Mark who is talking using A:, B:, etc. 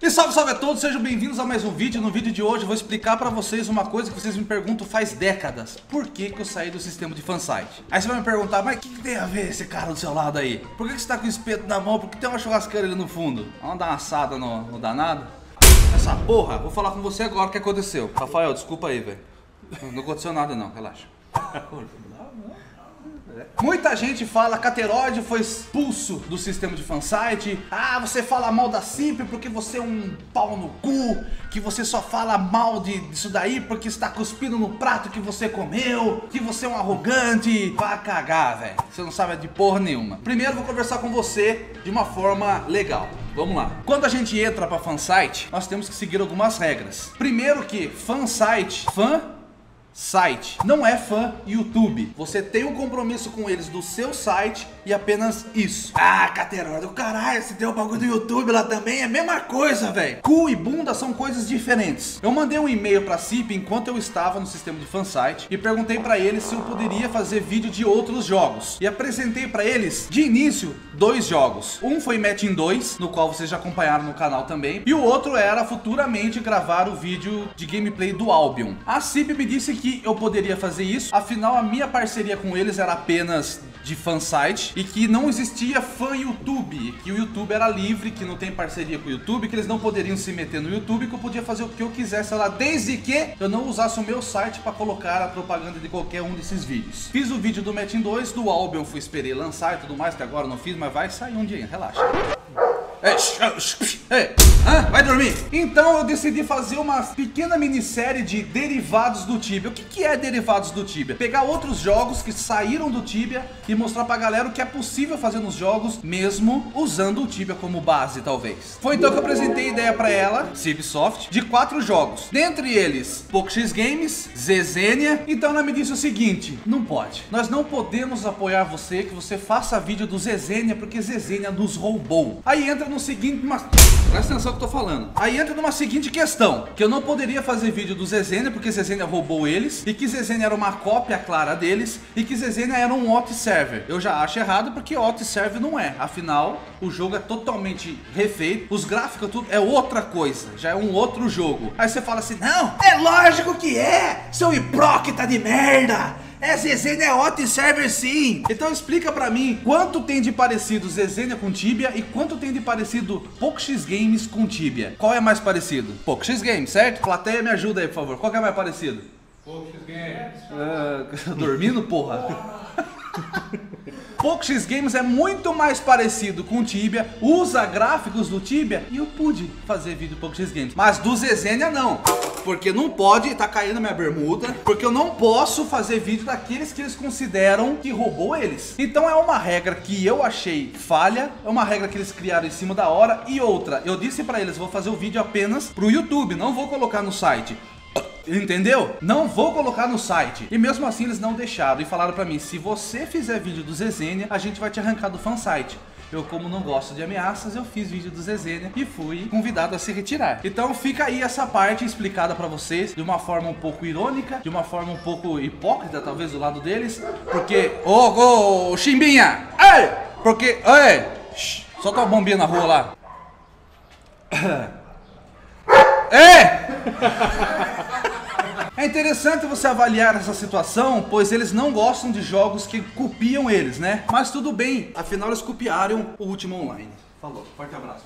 A: E salve, salve a todos, sejam bem-vindos a mais um vídeo. No vídeo de hoje eu vou explicar pra vocês uma coisa que vocês me perguntam faz décadas. Por que, que eu saí do sistema de fansite? Aí você vai me perguntar, mas o que, que, tem a ver esse cara do seu lado aí? Por que, que você tá com o espeto na mão? Por que tem uma churrasqueira ali no fundo? Vamos dar uma assada no, no danado? Essa porra, vou falar com você agora o que aconteceu. Rafael, desculpa aí, velho. Não aconteceu nada não, relaxa. Muita gente fala que Ateroide foi expulso do sistema de fansite. Ah, você fala mal da CIP porque você é um pau no cu. Que você só fala mal de, disso daí porque está cuspindo no prato que você comeu. Que você é um arrogante. Vá cagar, velho. Você não sabe de porra nenhuma. Primeiro vou conversar com você de uma forma legal. Vamos lá. Quando a gente entra para fansite, nós temos que seguir algumas regras. Primeiro que fansite, fã site. Não é fã YouTube. Você tem um compromisso com eles do seu site e apenas isso. Ah, Cateroida, o caralho, se tem o bagulho do YouTube lá também, é a mesma coisa, velho. Cu e bunda são coisas diferentes. Eu mandei um e-mail pra CIP enquanto eu estava no sistema de fansite e perguntei para eles se eu poderia fazer vídeo de outros jogos. E apresentei para eles, de início, dois jogos. Um foi Match in 2, no qual vocês já acompanharam no canal também, e o outro era futuramente gravar o vídeo de gameplay do Albion. A CIP me disse que que eu poderia fazer isso, afinal a minha parceria com eles era apenas de fansite e que não existia fã YouTube, que o YouTube era livre, que não tem parceria com o YouTube, que eles não poderiam se meter no YouTube, que eu podia fazer o que eu quisesse lá, desde que eu não usasse o meu site para colocar a propaganda de qualquer um desses vídeos. Fiz o vídeo do Metin 2, do Albion fui esperei lançar e tudo mais, que agora não fiz, mas vai sair um dia, relaxa. Ei, vai dormir? Então eu decidi fazer uma pequena minissérie de derivados do Tibia. O que, que é derivados do Tibia? Pegar outros jogos que saíram do Tibia e mostrar pra galera o que é possível fazer nos jogos, mesmo usando o Tibia como base, talvez. Foi então que eu apresentei a ideia pra ela, Cibsoft, de quatro jogos. Dentre eles, PokéX Games, Zezenia. Então ela me disse o seguinte, não pode. Nós não podemos apoiar você que você faça vídeo do Zezenia porque Zezenia nos roubou. Aí entra no no seguinte. Uma... Presta atenção que eu tô falando. Aí entra numa seguinte questão: que eu não poderia fazer vídeo do Zezenia porque Zezenia roubou eles, e que Zezenia era uma cópia clara deles, e que Zezenia era um OT server. Eu já acho errado porque OT server não é. Afinal, o jogo é totalmente refeito, os gráficos tudo é outra coisa, já é um outro jogo. Aí você fala assim: não, é lógico que é, seu hipócrita de merda. É, Zezenia é hot server sim. Então explica pra mim quanto tem de parecido Zezenia com Tibia e quanto tem de parecido PokéX Games com Tibia. Qual é mais parecido? PokéX Games, certo? Plateia me ajuda aí, por favor. Qual é mais parecido?
B: PokéX Games.
A: Uh, dormindo, porra? PokéX Games é muito mais parecido com o Tibia, usa gráficos do Tibia e eu pude fazer vídeo do PokéX Games. Mas do Zezenia não porque não pode, tá caindo minha bermuda, porque eu não posso fazer vídeo daqueles que eles consideram que roubou eles. Então é uma regra que eu achei falha, é uma regra que eles criaram em cima da hora e outra, eu disse para eles, vou fazer o vídeo apenas pro YouTube, não vou colocar no site. Entendeu? Não vou colocar no site. E mesmo assim eles não deixaram e falaram para mim, se você fizer vídeo do Zezenia, a gente vai te arrancar do fansite. Eu, como não gosto de ameaças, eu fiz vídeo do Zezênia e fui convidado a se retirar. Então fica aí essa parte explicada para vocês de uma forma um pouco irônica, de uma forma um pouco hipócrita, talvez, do lado deles. Porque, ô, oh, oh, Chimbinha! Ei! Porque, ei! Solta uma bombinha na rua lá. Ei! É interessante você avaliar essa situação, pois eles não gostam de jogos que copiam eles, né? Mas tudo bem, afinal eles copiaram o último online. Falou, forte abraço.